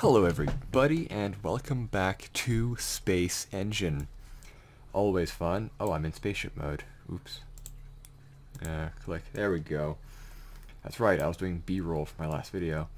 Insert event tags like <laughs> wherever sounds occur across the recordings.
Hello everybody and welcome back to Space Engine. Always fun. Oh, I'm in spaceship mode. Oops. Uh, click. There we go. That's right, I was doing B-roll for my last video.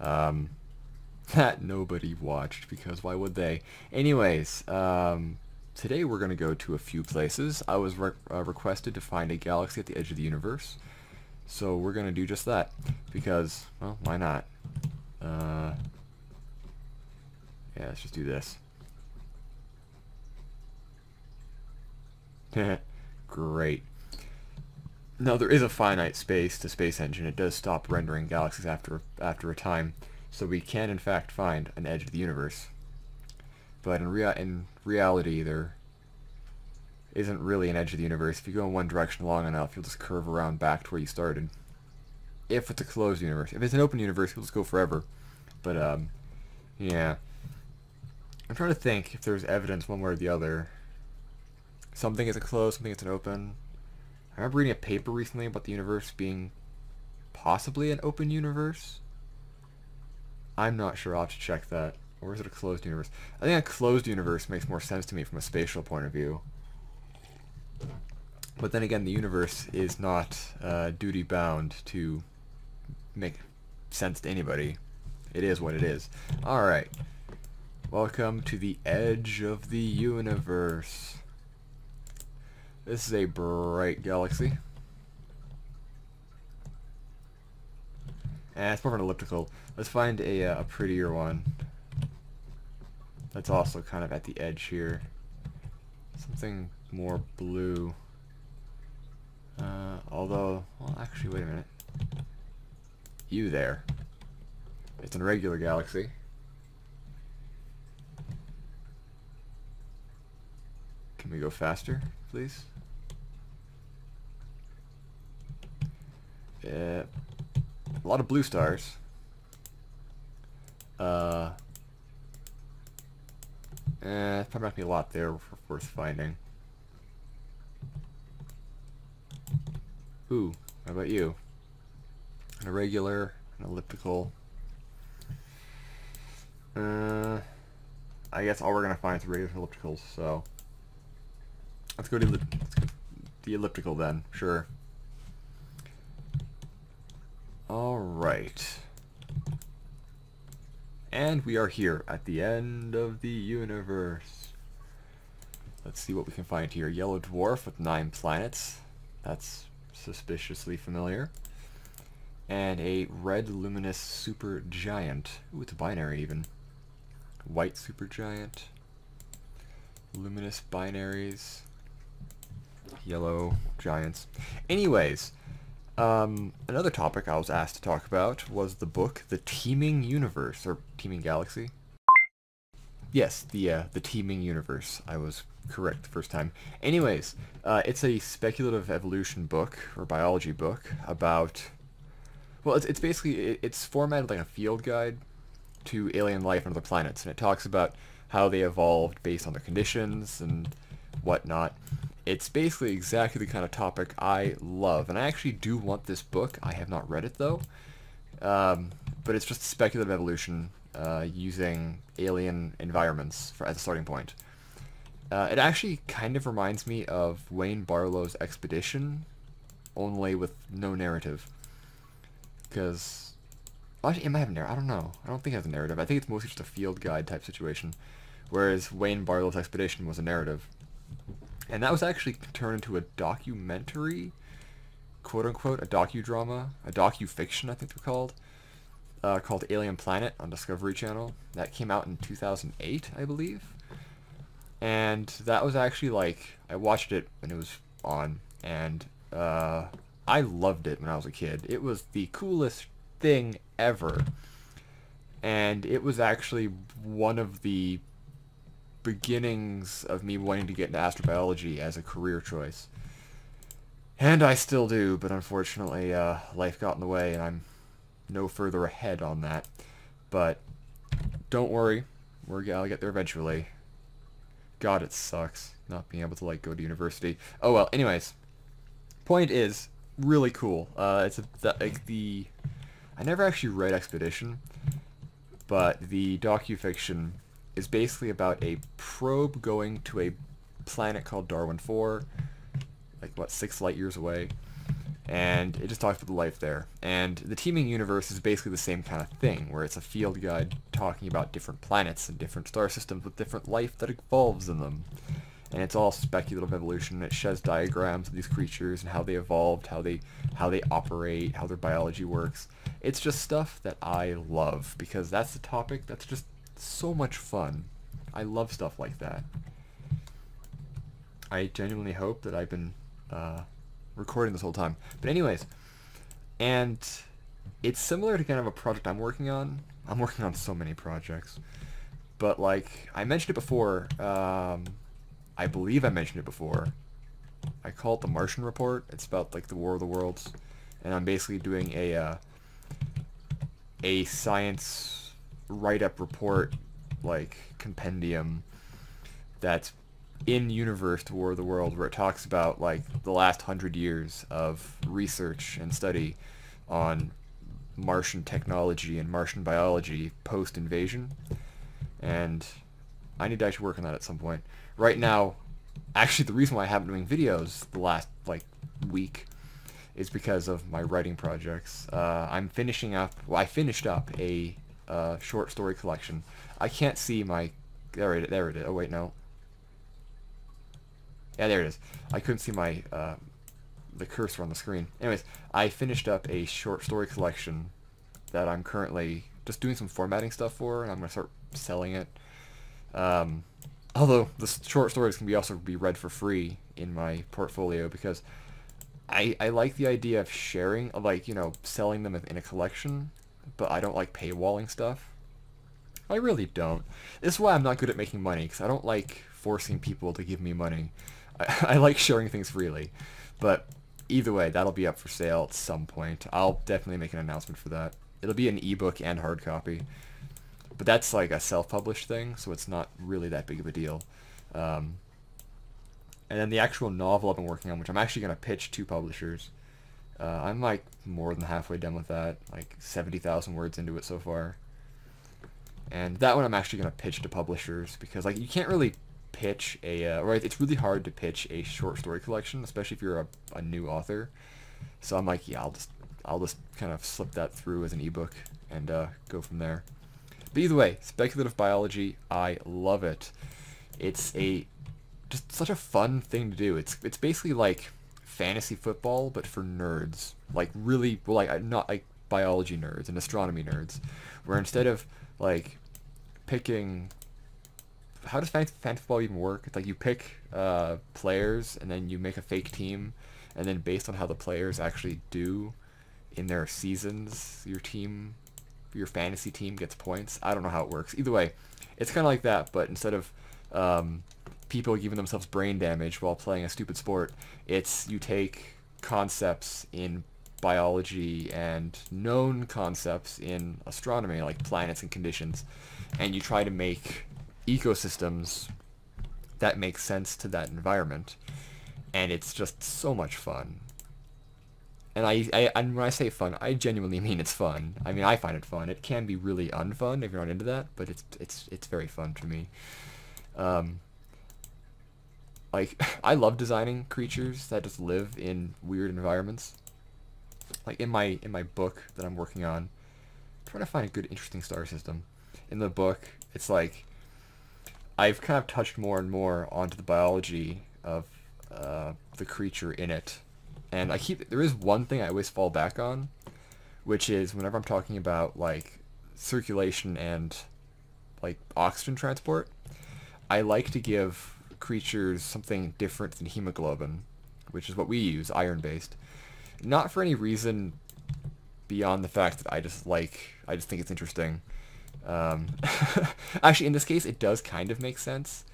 Um, <laughs> that nobody watched because why would they? Anyways, um, today we're going to go to a few places. I was re uh, requested to find a galaxy at the edge of the universe. So we're going to do just that because, well, why not? Uh, yeah, let's just do this. <laughs> Great. Now there is a finite space to Space Engine. It does stop rendering galaxies after after a time, so we can in fact find an edge of the universe. But in rea in reality, there isn't really an edge of the universe. If you go in one direction long enough, you'll just curve around back to where you started. If it's a closed universe. If it's an open universe, you'll just go forever. But, um, yeah. I'm trying to think if there's evidence one way or the other. Something is a closed, something is an open. I remember reading a paper recently about the universe being possibly an open universe. I'm not sure. I'll have to check that. Or is it a closed universe? I think a closed universe makes more sense to me from a spatial point of view. But then again, the universe is not uh, duty bound to make sense to anybody. It is what it is. Alright. Welcome to the edge of the universe. This is a bright galaxy. And it's more of an elliptical. Let's find a, uh, a prettier one. That's also kind of at the edge here. Something more blue. Uh, although, well, actually, wait a minute. You there. It's an irregular galaxy. Can we go faster, please? Yeah. A lot of blue stars. Uh, eh, probably not be a lot there for worth finding. Ooh, how about you? An irregular, an elliptical. Uh, I guess all we're gonna find is regular ellipticals, so let's go to the, elliptical then. Sure. All right. And we are here at the end of the universe. Let's see what we can find here. Yellow dwarf with nine planets. That's suspiciously familiar. And a red luminous supergiant. Ooh, it's a binary even. White supergiant. Luminous binaries. Yellow giants. Anyways, um, another topic I was asked to talk about was the book The Teeming Universe, or Teeming Galaxy. Yes, the uh, the Teeming Universe. I was correct the first time. Anyways, uh, it's a speculative evolution book or biology book about. Well, it's it's basically it, it's formatted like a field guide to alien life on other planets, and it talks about how they evolved based on their conditions and whatnot. It's basically exactly the kind of topic I love, and I actually do want this book. I have not read it though, um, but it's just speculative evolution uh, using alien environments for, as a starting point. Uh, it actually kind of reminds me of Wayne Barlowe's Expedition, only with no narrative. Because, actually, it might have a narrative. I don't know. I don't think it has a narrative. I think it's mostly just a field guide type situation, whereas Wayne Barlowe's Expedition was a narrative. And that was actually turned into a documentary, quote unquote, a docudrama, a docu-fiction, I think they're called, uh, called Alien Planet on Discovery Channel. That came out in 2008, I believe. And that was actually like, I watched it when it was on, and uh, I loved it when I was a kid. It was the coolest thing ever. And it was actually one of the beginnings of me wanting to get into astrobiology as a career choice. And I still do, but unfortunately, uh, life got in the way, and I'm no further ahead on that. But don't worry, we're gonna get there eventually. God, it sucks not being able to like go to university. Oh well. Anyways, point is really cool. Uh, it's a, the, like the I never actually read Expedition, but the docufiction is basically about a probe going to a planet called Darwin 4, like what, six light years away, and it just talks about the life there. And the teeming universe is basically the same kind of thing, where it's a field guide talking about different planets and different star systems with different life that evolves in them. And it's all speculative evolution. It shows diagrams of these creatures and how they evolved, how they how they operate, how their biology works. It's just stuff that I love because that's the topic that's just so much fun. I love stuff like that. I genuinely hope that I've been uh, recording this whole time. But anyways, and it's similar to kind of a project I'm working on. I'm working on so many projects. But like, I mentioned it before, um, I believe I mentioned it before. I call it the Martian Report. It's about like the War of the Worlds. And I'm basically doing a, uh, a science write-up report, like, compendium that's in universe to War of the World where it talks about like the last hundred years of research and study on Martian technology and Martian biology post invasion. And I need to actually work on that at some point. Right now, actually the reason why I haven't been doing videos the last like week is because of my writing projects. Uh, I'm finishing up, well I finished up a uh, short story collection. I can't see my, there it, there it is, oh wait no, yeah, there it is. I couldn't see my uh, the cursor on the screen. Anyways, I finished up a short story collection that I'm currently just doing some formatting stuff for, and I'm gonna start selling it. Um, although the short stories can be also be read for free in my portfolio because I I like the idea of sharing, like you know, selling them in a collection, but I don't like paywalling stuff. I really don't. This is why I'm not good at making money because I don't like forcing people to give me money. I, <laughs> I like sharing things freely. But either way, that'll be up for sale at some point. I'll definitely make an announcement for that. It'll be an ebook and hard copy. But that's like a self-published thing, so it's not really that big of a deal. Um, and then the actual novel I've been working on, which I'm actually going to pitch to publishers. Uh, I'm like more than halfway done with that, like 70,000 words into it so far. And that one I'm actually going to pitch to publishers because like you can't really pitch a uh, right it's really hard to pitch a short story collection especially if you're a, a new author. So i'm like yeah i'll just i'll just kind of slip that through as an ebook and uh, go from there. But either way speculative biology i love it. It's a just such a fun thing to do. It's it's basically like fantasy football but for nerds like really like not like biology nerds and astronomy nerds where instead of like picking how does fantasy, football even work? It's like you pick uh, players and then you make a fake team, and then based on how the players actually do in their seasons, your team, your fantasy team gets points. I don't know how it works. Either way, it's kind of like that, but instead of um, people giving themselves brain damage while playing a stupid sport, it's you take concepts in biology and known concepts in astronomy, like planets and conditions, and you try to make ecosystems that make sense to that environment. And it's just so much fun. And I, I and when I say fun, I genuinely mean it's fun. I mean, I find it fun. It can be really unfun if you're not into that, but it's it's it's very fun to me. Um, like <laughs> I love designing creatures that just live in weird environments. Like in my in my book that I'm working on, I'm trying to find a good interesting star system. In the book, it's like I've kind of touched more and more onto the biology of uh, the creature in it, and I keep there is one thing I always fall back on, which is whenever I'm talking about like circulation and like oxygen transport, I like to give creatures something different than hemoglobin, which is what we use, iron based. Not for any reason beyond the fact that I just like I just think it's interesting. Um, <laughs> actually, in this case, it does kind of make sense,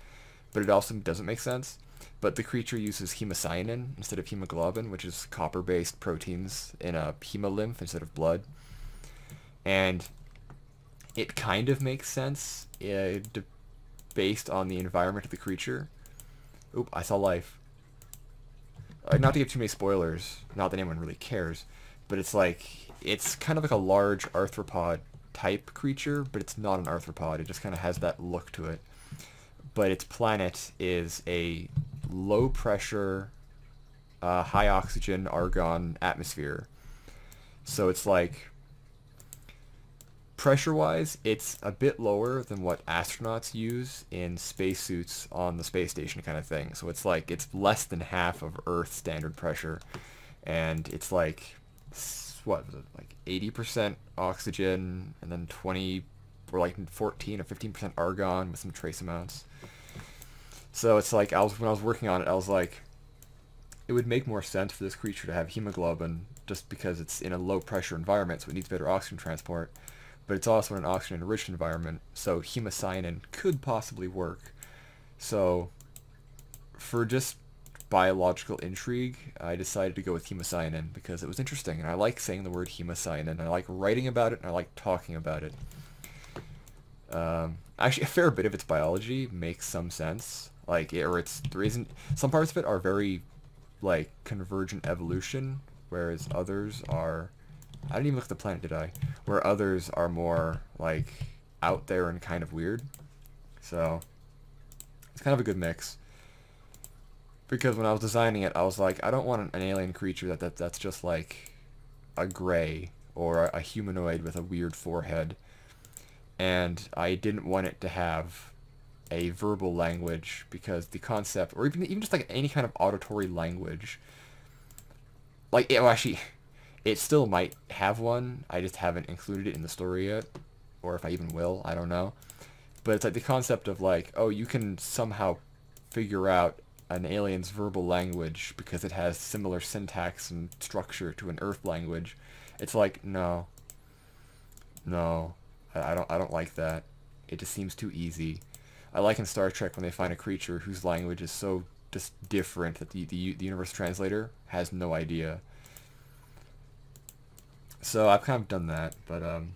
but it also doesn't make sense. But the creature uses hemocyanin instead of hemoglobin, which is copper-based proteins in a hemolymph instead of blood. And it kind of makes sense uh, based on the environment of the creature. Oop, I saw life. Uh, not to give too many spoilers, not that anyone really cares, but it's like, it's kind of like a large arthropod type creature, but it's not an arthropod. It just kind of has that look to it. But its planet is a low pressure, uh, high oxygen argon atmosphere. So it's like pressure-wise, it's a bit lower than what astronauts use in spacesuits on the space station kind of thing. So it's like it's less than half of Earth standard pressure, and it's like what was it like 80% oxygen and then 20 or like 14 or 15% argon with some trace amounts. So it's like I was when I was working on it, I was like, it would make more sense for this creature to have hemoglobin just because it's in a low pressure environment, so it needs better oxygen transport. But it's also in an oxygen enriched environment, so hemocyanin could possibly work. So for just biological intrigue, I decided to go with hemocyanin because it was interesting, and I like saying the word hemocyanin. I like writing about it, and I like talking about it. Um, actually, a fair bit of its biology makes some sense. Like, or it's there isn't some parts of it are very like convergent evolution, whereas others are. I didn't even look at the planet, did I? Where others are more like out there and kind of weird. So it's kind of a good mix. Because when I was designing it, I was like, I don't want an alien creature that, that that's just like a gray or a humanoid with a weird forehead. And I didn't want it to have a verbal language because the concept, or even even just like any kind of auditory language, like it, actually, it still might have one. I just haven't included it in the story yet, or if I even will, I don't know. But it's like the concept of like, oh, you can somehow figure out an alien's verbal language because it has similar syntax and structure to an Earth language. It's like no, no, I, I don't. I don't like that. It just seems too easy. I like in Star Trek when they find a creature whose language is so just different that the, the, the universe translator has no idea. So I've kind of done that, but um,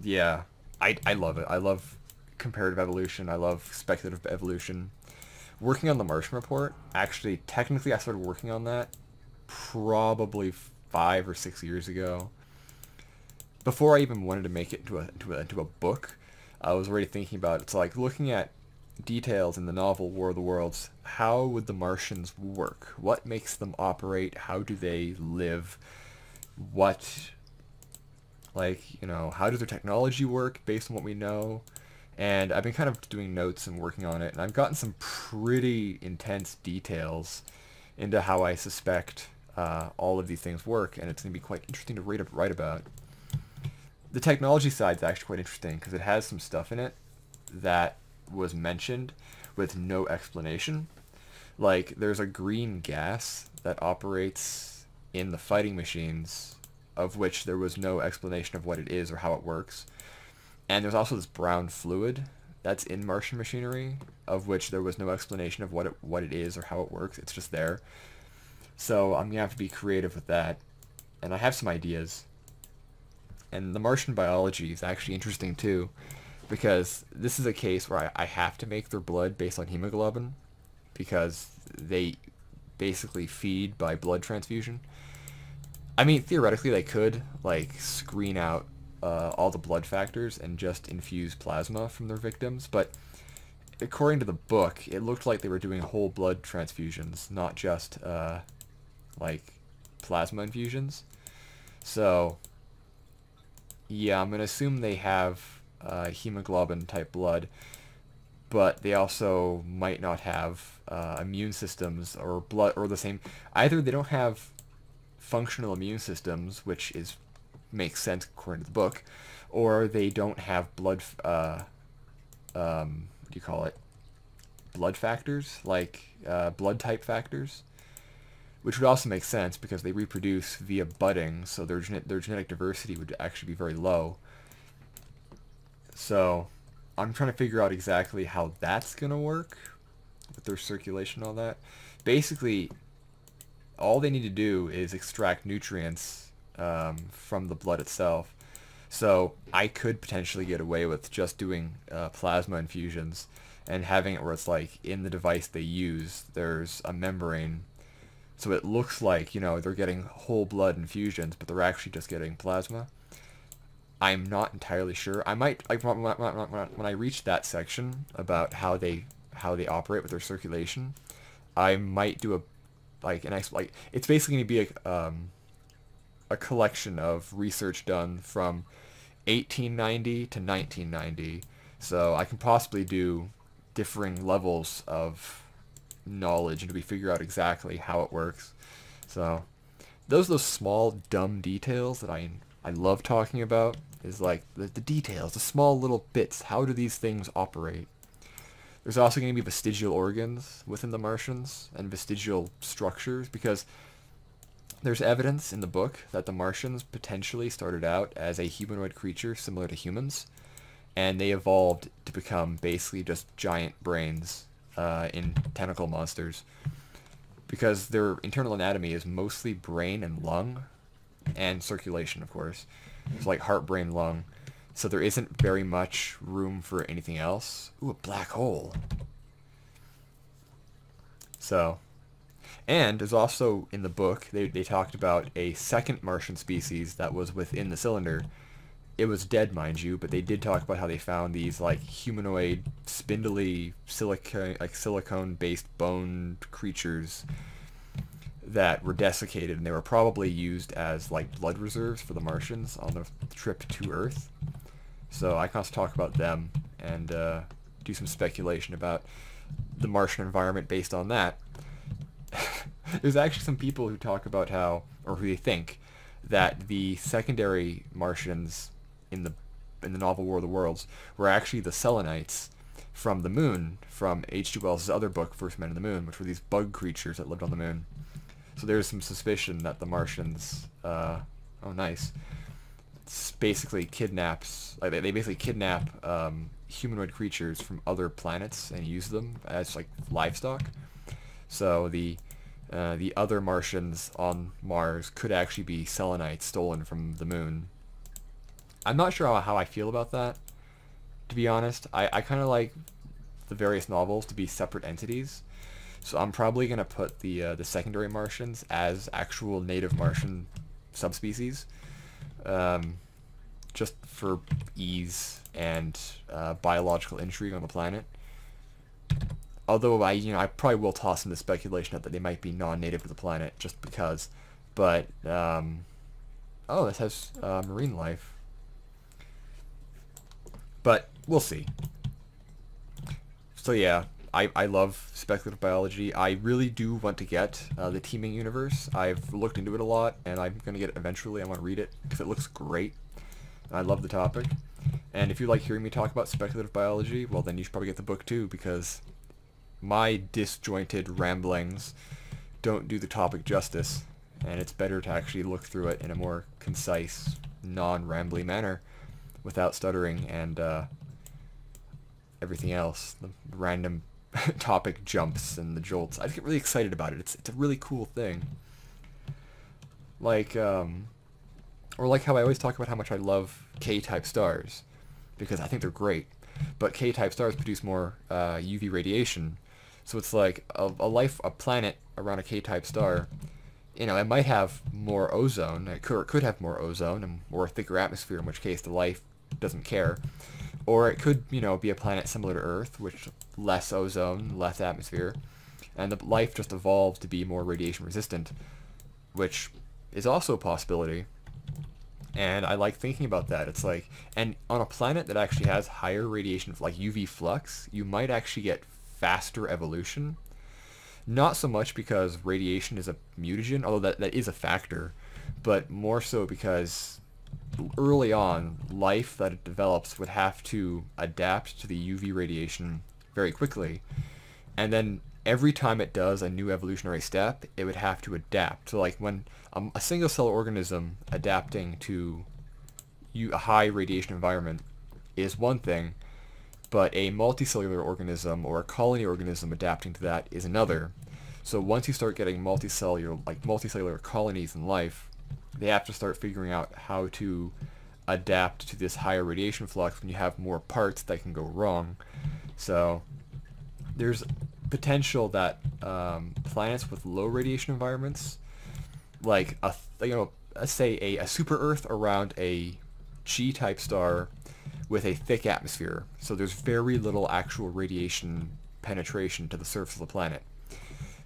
yeah, I, I love it. I love comparative evolution. I love speculative evolution. Working on the Martian report, actually, technically I started working on that probably five or six years ago. Before I even wanted to make it into a, into a, into a book, I was already thinking about it. it's like looking at details in the novel War of the Worlds. How would the Martians work? What makes them operate? How do they live? What, like, you know, how does their technology work based on what we know? And I've been kind of doing notes and working on it, and I've gotten some pretty intense details into how I suspect uh, all of these things work, and it's going to be quite interesting to write, write about the technology side is actually quite interesting because it has some stuff in it that was mentioned with no explanation. Like, there's a green gas that operates in the fighting machines, of which there was no explanation of what it is or how it works. And there's also this brown fluid that's in Martian machinery, of which there was no explanation of what it what it is or how it works. It's just there. So I'm gonna have to be creative with that, and I have some ideas. And the Martian biology is actually interesting too, because this is a case where I, I have to make their blood based on hemoglobin, because they basically feed by blood transfusion. I mean, theoretically they could, like, screen out uh, all the blood factors and just infuse plasma from their victims, but according to the book, it looked like they were doing whole blood transfusions, not just, uh, like, plasma infusions. So, yeah, I'm to assume they have uh, hemoglobin type blood, but they also might not have uh, immune systems or blood or the same. Either they don't have functional immune systems, which is makes sense according to the book, or they don't have blood. Uh, um, what do you call it? Blood factors, like uh, blood type factors which would also make sense because they reproduce via budding, so their, gene their genetic diversity would actually be very low. So I'm trying to figure out exactly how that's to work with their circulation and all that. Basically, all they need to do is extract nutrients um, from the blood itself. So I could potentially get away with just doing uh, plasma infusions and having it where it's like in the device they use, there's a membrane so it looks like, you know, they're getting whole blood infusions, but they're actually just getting plasma. I'm not entirely sure. I might like when, I reach that section about how they how they operate with their circulation, I might do a like an ex like it's basically going to be a um, a collection of research done from 1890 to 1990. So I can possibly do differing levels of knowledge until we figure out exactly how it works. So those those small dumb details that I I love talking about is like the, the details, the small little bits. How do these things operate? There's also going to be vestigial organs within the Martians and vestigial structures because there's evidence in the book that the Martians potentially started out as a humanoid creature similar to humans, and they evolved to become basically just giant brains uh, in tentacle monsters. Because their internal anatomy is mostly brain and lung, and circulation, of course. It's like heart, brain, lung. So there isn't very much room for anything else. Ooh, a black hole. So, and there's also in the book, they, they talked about a second Martian species that was within the cylinder. It was dead, mind you, but they did talk about how they found these like humanoid, spindly, silicone, like silicone-based bone creatures that were desiccated, and they were probably used as like blood reserves for the Martians on the trip to Earth. So I can also talk about them and uh, do some speculation about the Martian environment based on that. <laughs> There's actually some people who talk about how, or who they think, that the secondary Martians in the in the novel War of the Worlds were actually the Selenites from the moon, from H.G. Wells' other book, First Men in the Moon, which were these bug creatures that lived on the moon. So there's some suspicion that the Martians, uh, oh nice, basically kidnaps, like they basically kidnap um, humanoid creatures from other planets and use them as like livestock. So the uh, the other Martians on Mars could actually be Selenites stolen from the moon. I'm not sure how, how I feel about that, to be honest. I, I kind of like the various novels to be separate entities. So I'm probably going to put the uh, the secondary Martians as actual native Martian subspecies, um, just for ease and uh, biological intrigue on the planet. Although I, you know, I probably will toss in the speculation that they might be non-native to the planet, just because. But um, oh, this has uh, marine life. But we'll see. So yeah, I, I love speculative biology. I really do want to get uh, the teeming universe. I've looked into it a lot, and I'm going to get it eventually. I want to read it because it looks great. I love the topic. And if you like hearing me talk about speculative biology, well, then you should probably get the book too, because my disjointed ramblings don't do the topic justice, and it's better to actually look through it in a more concise, non-rambly manner without stuttering and uh, everything else, the random <laughs> topic jumps and the jolts. I get really excited about it. It's it's a really cool thing. Like um, or like how I always talk about how much I love K-type stars because I think they're great. But K-type stars produce more uh, UV radiation, so it's like a, a life a planet around a K-type star. You know, it might have more ozone. It could, it could have more ozone and more thicker atmosphere, in which case the life doesn't care. Or it could, you know, be a planet similar to Earth, which less ozone, less atmosphere, and the life just evolves to be more radiation resistant, which is also a possibility. And I like thinking about that. It's like, and on a planet that actually has higher radiation, like UV flux, you might actually get faster evolution. Not so much because radiation is a mutagen, although that, that is a factor, but more so because early on, life that it develops would have to adapt to the UV radiation very quickly. And then every time it does a new evolutionary step, it would have to adapt. So like when um, a single cell organism adapting to a high radiation environment is one thing, but a multicellular organism or a colony organism adapting to that is another. So once you start getting multicellular, like multicellular colonies in life, they have to start figuring out how to adapt to this higher radiation flux when you have more parts that can go wrong. So there's potential that um, planets with low radiation environments, like a you know let's say a, a super Earth around a G-type star with a thick atmosphere, so there's very little actual radiation penetration to the surface of the planet.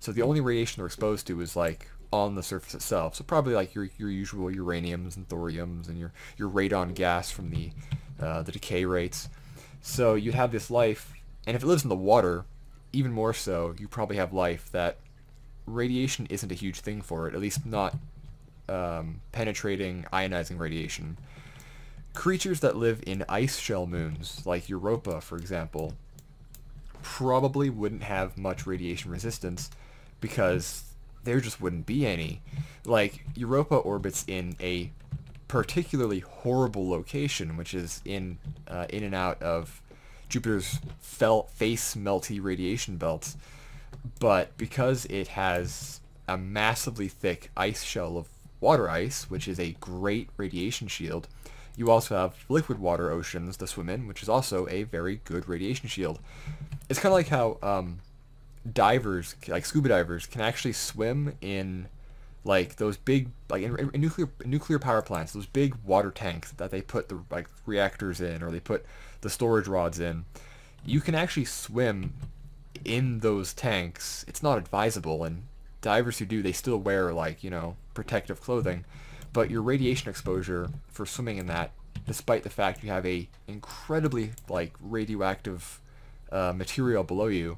So the only radiation they're exposed to is like on the surface itself. So probably like your your usual uraniums and thoriums and your your radon gas from the uh, the decay rates. So you'd have this life, and if it lives in the water, even more so, you probably have life that radiation isn't a huge thing for it, at least not um, penetrating ionizing radiation. Creatures that live in ice shell moons, like Europa, for example, probably wouldn't have much radiation resistance because there just wouldn't be any. Like, Europa orbits in a particularly horrible location, which is in uh, in and out of Jupiter's fel- face melty radiation belts. But because it has a massively thick ice shell of water ice, which is a great radiation shield, you also have liquid water oceans to swim in, which is also a very good radiation shield. It's kind of like how um, divers, like scuba divers, can actually swim in like those big, like in, in nuclear nuclear power plants, those big water tanks that they put the like reactors in, or they put the storage rods in. You can actually swim in those tanks. It's not advisable, and divers who do, they still wear like you know protective clothing, but your radiation exposure for swimming in that, despite the fact you have a incredibly like radioactive uh, material below you,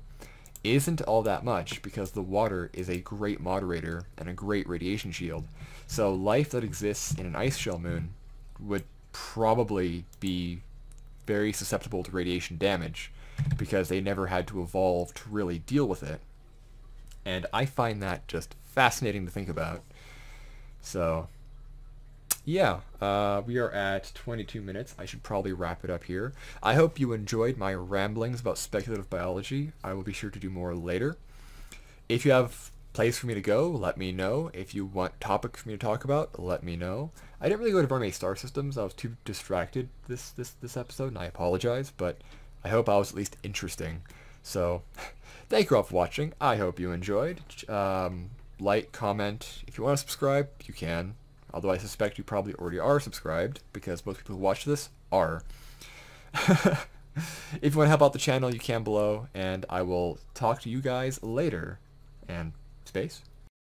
isn't all that much because the water is a great moderator and a great radiation shield. So life that exists in an ice shell moon would probably be very susceptible to radiation damage because they never had to evolve to really deal with it. And I find that just fascinating to think about. So yeah, uh, we are at 22 minutes. I should probably wrap it up here. I hope you enjoyed my ramblings about speculative biology. I will be sure to do more later. If you have place for me to go, let me know. If you want topics for me to talk about, let me know. I didn't really go to very many star systems. I was too distracted this, this, this episode, and I apologize, but I hope I was at least interesting. So, <laughs> thank you all for watching. I hope you enjoyed. Um, like, comment. If you want to subscribe, you can although I suspect you probably already are subscribed, because most people who watch this are. <laughs> if you want to help out the channel, you can below, and I will talk to you guys later. And space.